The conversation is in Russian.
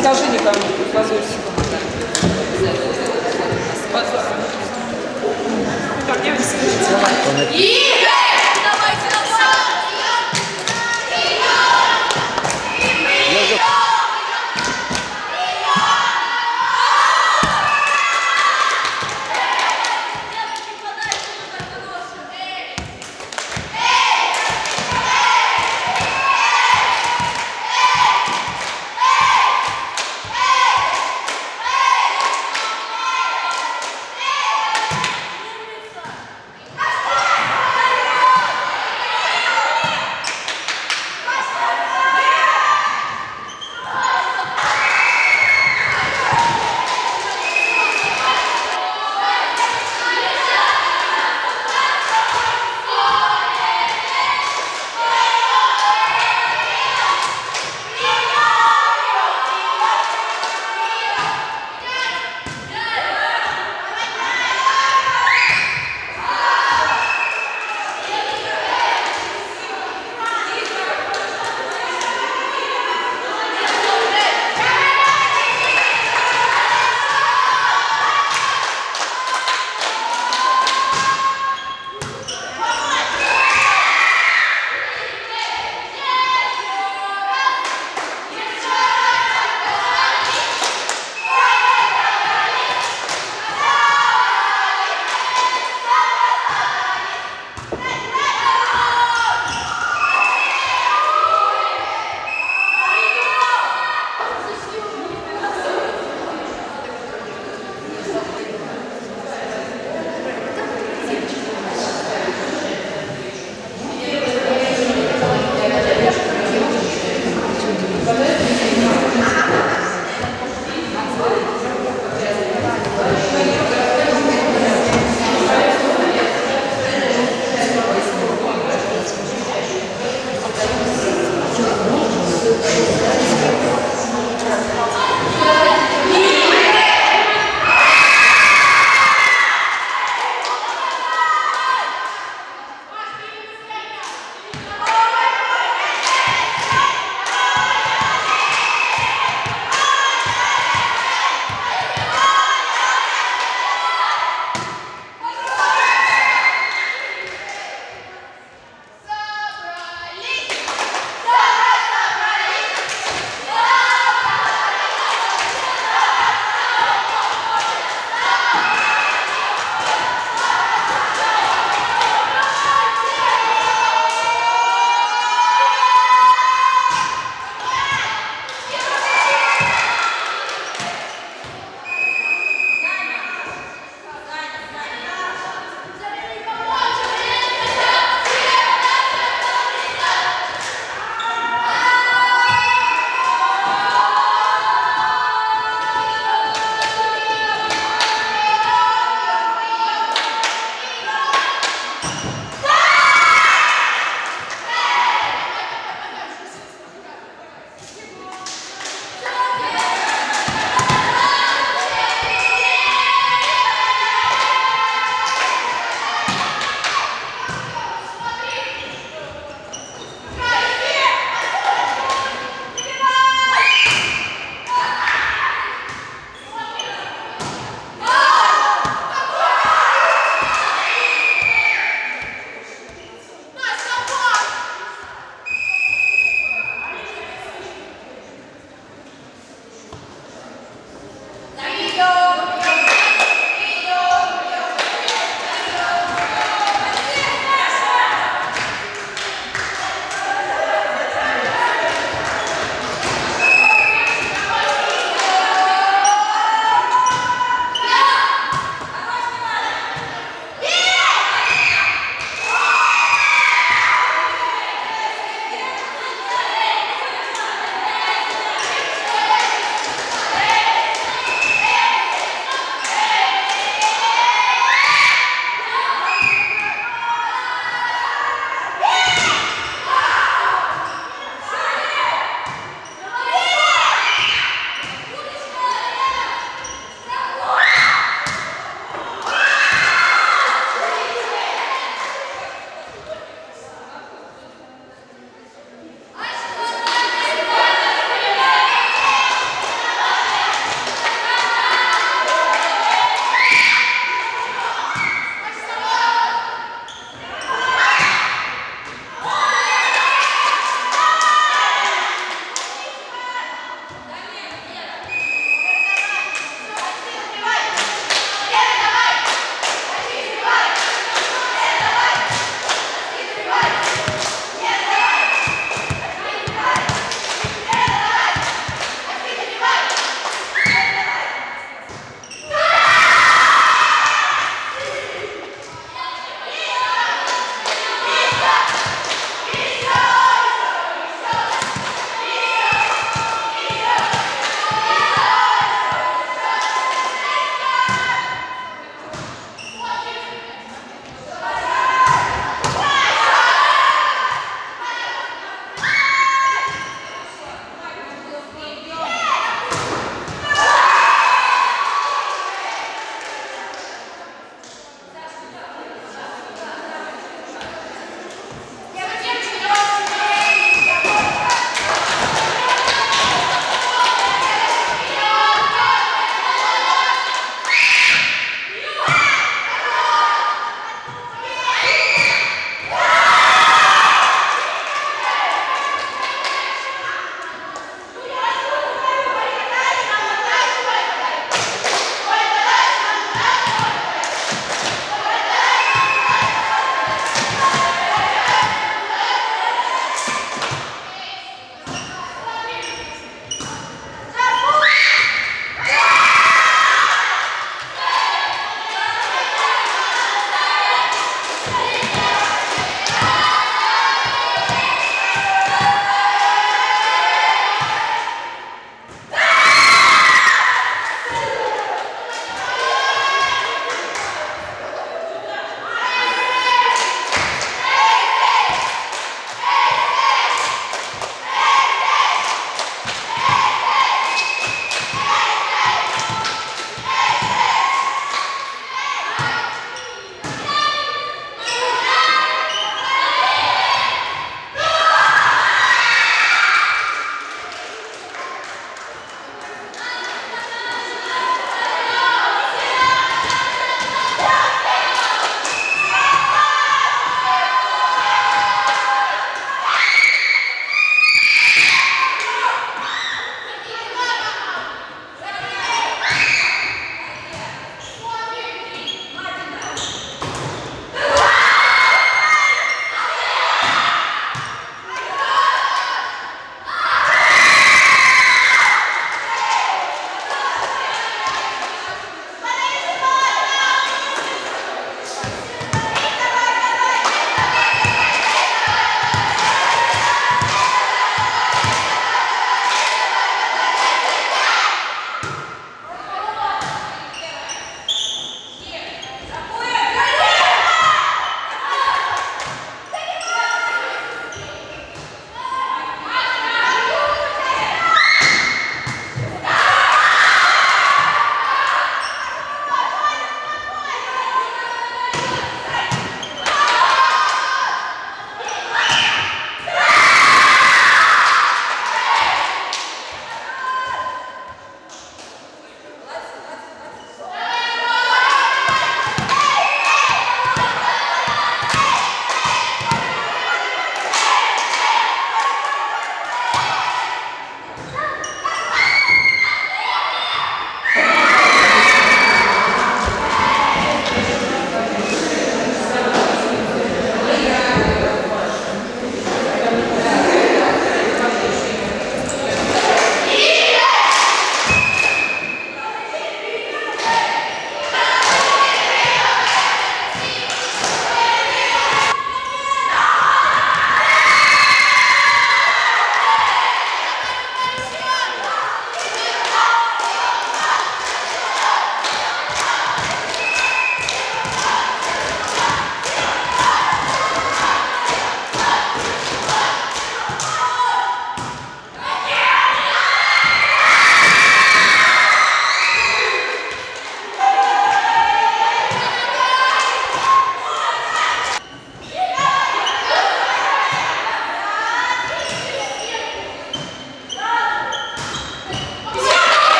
Скажи никому, позорься. Так, я Игорь!